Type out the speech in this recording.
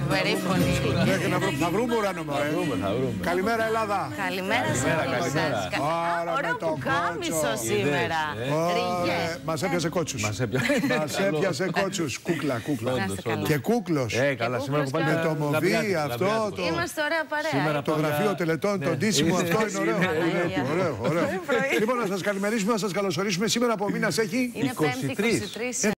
Φοβερή φωνή. να βρούμε, θα βρούμε ουρανό, μωρέ. Καλημέρα, Ελλάδα. Καλημέρα σε όλους σας. Ωραίο που κάμισο σήμερα. Ριγές. Μας έπιασε κότσους. Μας έπιασε. κότσους. Κούκλα, κούκλα. Και κούκλος. Ε, καλά, σήμερα πάλι Με το μοβί αυτό, Είμαστε ωραία παρέα. Το γραφείο τελετών, το ντύσιμο αυτό είναι ωραίο. Είναι, Λοιπόν, να σας καλημερίσουμε, να σας καλωσορίσουμε. Σήμερα από μήνας έχει. Είναι 5η 23